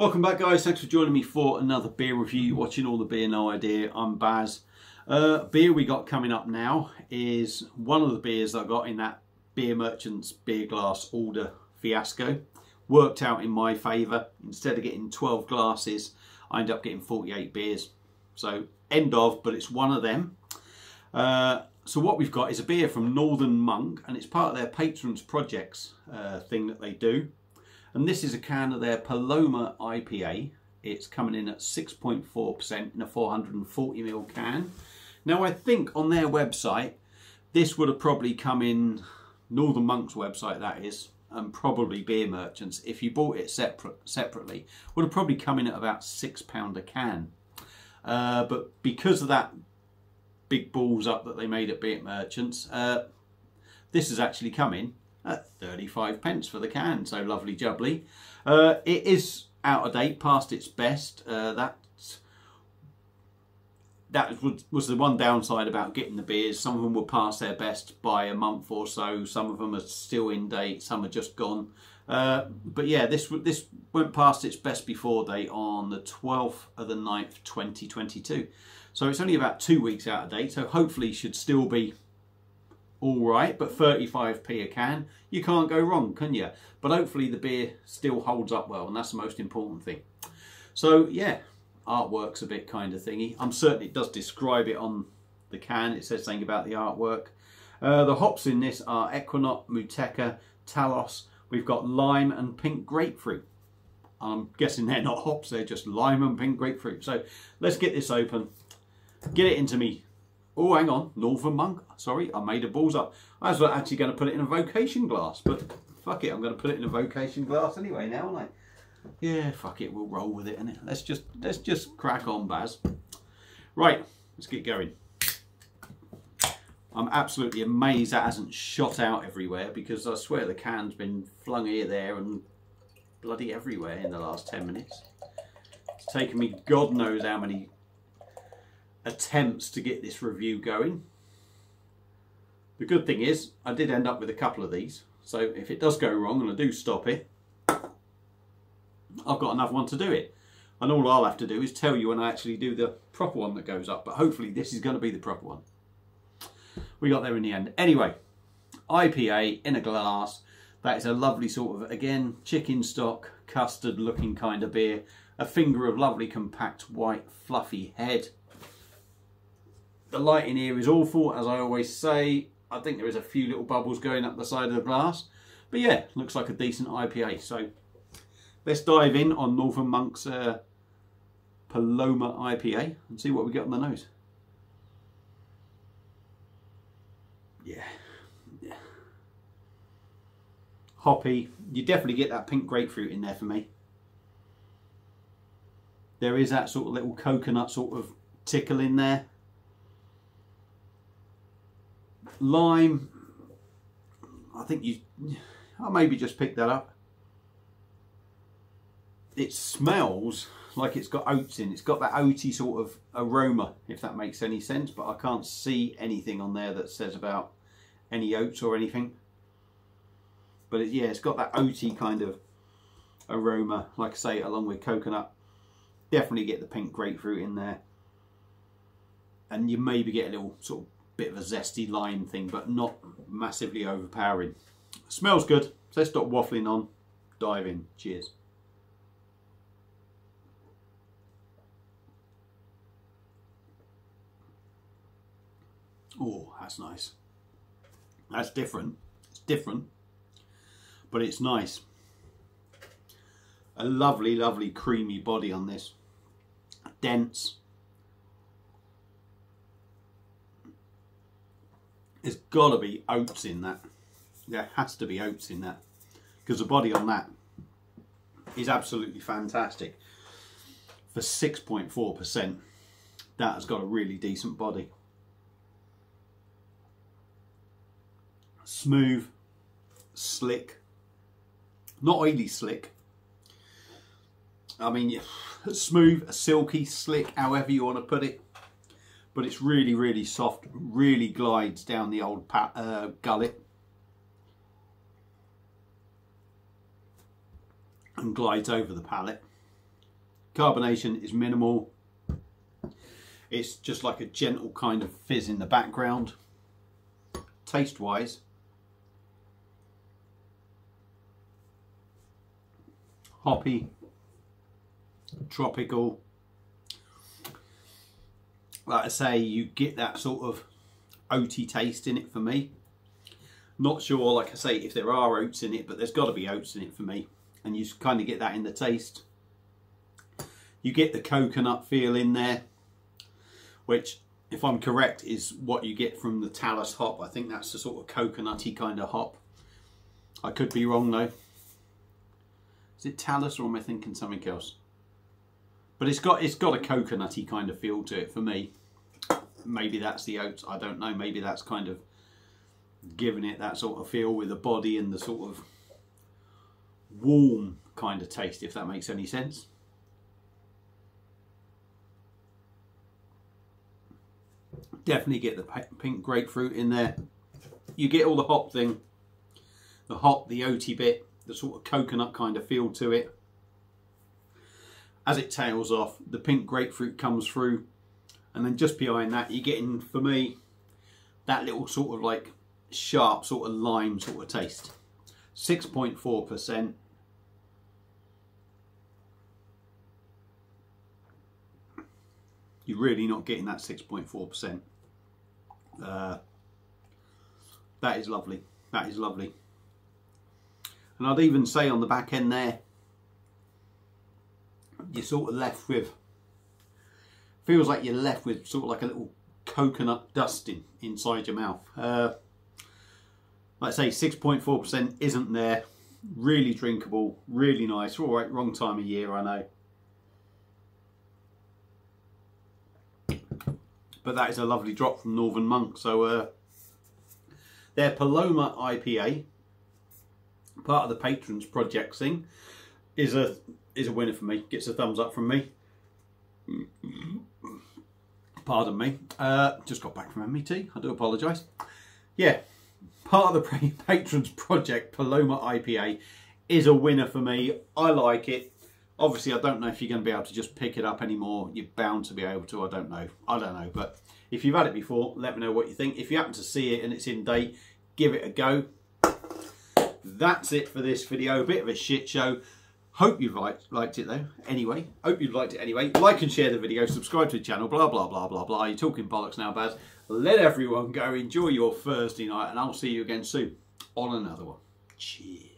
Welcome back guys, thanks for joining me for another beer review, watching all the beer no idea, I'm Baz. Uh, beer we got coming up now is one of the beers that I got in that Beer Merchants beer glass order fiasco. Worked out in my favour, instead of getting 12 glasses, I ended up getting 48 beers. So end of, but it's one of them. Uh, so what we've got is a beer from Northern Monk and it's part of their Patrons Projects uh, thing that they do. And this is a can of their Paloma IPA. It's coming in at 6.4% in a 440ml can. Now I think on their website, this would have probably come in, Northern Monk's website that is, and probably Beer Merchants, if you bought it separate, separately, would have probably come in at about £6 a can. Uh, but because of that big balls up that they made at Beer Merchants, uh, this has actually come in at 35 pence for the can, so lovely jubbly. Uh, it is out of date, past its best. Uh, that that was the one downside about getting the beers. Some of them were past their best by a month or so. Some of them are still in date. Some are just gone. Uh, but yeah, this this went past its best before date on the 12th of the 9th, 2022. So it's only about two weeks out of date. So hopefully should still be all right, but 35p a can, you can't go wrong, can you? But hopefully the beer still holds up well, and that's the most important thing. So yeah, artwork's a bit kind of thingy. I'm certain it does describe it on the can. It says something about the artwork. Uh, the hops in this are Equinox, Motueka, Talus. We've got lime and pink grapefruit. I'm guessing they're not hops, they're just lime and pink grapefruit. So let's get this open, get it into me Oh, hang on, Northern Monk. Sorry, I made a balls up. I was actually going to put it in a vocation glass, but fuck it, I'm going to put it in a vocation glass anyway now, aren't I? Yeah, fuck it, we'll roll with it, innit? Let's just let's just crack on, Baz. Right, let's get going. I'm absolutely amazed that hasn't shot out everywhere because I swear the can's been flung here, there and bloody everywhere in the last 10 minutes. It's taken me God knows how many attempts to get this review going. The good thing is I did end up with a couple of these so if it does go wrong and I do stop it I've got another one to do it and all I'll have to do is tell you when I actually do the proper one that goes up but hopefully this is going to be the proper one. We got there in the end. Anyway, IPA in a glass. That is a lovely sort of, again, chicken stock, custard looking kind of beer. A finger of lovely compact white fluffy head. The light in here is awful, as I always say. I think there is a few little bubbles going up the side of the glass. But yeah, looks like a decent IPA. So let's dive in on Northern Monk's uh, Paloma IPA and see what we get on the nose. Yeah. yeah. Hoppy. You definitely get that pink grapefruit in there for me. There is that sort of little coconut sort of tickle in there. Lime. I think you, I maybe just picked that up. It smells like it's got oats in. It's got that oaty sort of aroma, if that makes any sense. But I can't see anything on there that says about any oats or anything. But it, yeah, it's got that oaty kind of aroma, like I say, along with coconut. Definitely get the pink grapefruit in there. And you maybe get a little sort of bit of a zesty lime thing, but not massively overpowering. Smells good. So let's stop waffling on. Dive in. Cheers. Oh, that's nice. That's different. It's different, but it's nice. A lovely, lovely creamy body on this. Dense, There's got to be oats in that. There has to be oats in that. Because the body on that is absolutely fantastic. For 6.4%, that has got a really decent body. Smooth, slick, not oily slick. I mean, smooth, silky, slick, however you want to put it but it's really, really soft, really glides down the old uh, gullet and glides over the palate. Carbonation is minimal. It's just like a gentle kind of fizz in the background. Taste wise, hoppy, tropical. Like I say, you get that sort of oaty taste in it for me. Not sure, like I say, if there are oats in it, but there's got to be oats in it for me. And you kind of get that in the taste. You get the coconut feel in there, which, if I'm correct, is what you get from the Talus hop. I think that's the sort of coconutty kind of hop. I could be wrong though. Is it Talus or am I thinking something else? But it's got it's got a coconutty kind of feel to it for me. Maybe that's the oats. I don't know. Maybe that's kind of giving it that sort of feel with the body and the sort of warm kind of taste, if that makes any sense. Definitely get the pink grapefruit in there. You get all the hop thing, the hop, the oaty bit, the sort of coconut kind of feel to it. As it tails off, the pink grapefruit comes through, and then just behind that, you're getting, for me, that little sort of like sharp sort of lime sort of taste. 6.4%. You're really not getting that 6.4%. Uh, that is lovely. That is lovely. And I'd even say on the back end there, you're sort of left with, feels like you're left with sort of like a little coconut dusting inside your mouth. Uh, like I say, 6.4% isn't there. Really drinkable, really nice. All right, wrong time of year, I know. But that is a lovely drop from Northern Monk. So uh, their Paloma IPA, part of the Patrons Project thing, is a is a winner for me. Gets a thumbs up from me. Pardon me. Uh, just got back from MET. I do apologise. Yeah, part of the Patrons Project Paloma IPA is a winner for me. I like it. Obviously, I don't know if you're going to be able to just pick it up anymore. You're bound to be able to. I don't know. I don't know. But if you've had it before, let me know what you think. If you happen to see it and it's in date, give it a go. That's it for this video. A bit of a shit show. Hope you've liked, liked it though. Anyway, hope you've liked it anyway. Like and share the video. Subscribe to the channel. Blah, blah, blah, blah, blah. You're talking bollocks now, Baz. Let everyone go. Enjoy your Thursday night and I'll see you again soon on another one. Cheers.